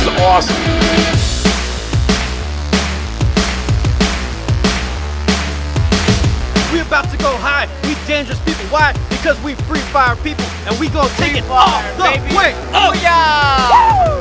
This is awesome. We about to go high. We dangerous people. Why? Because we free fire people, and we gonna take free it fire, all the baby. way oh, up. Booyah! Woo!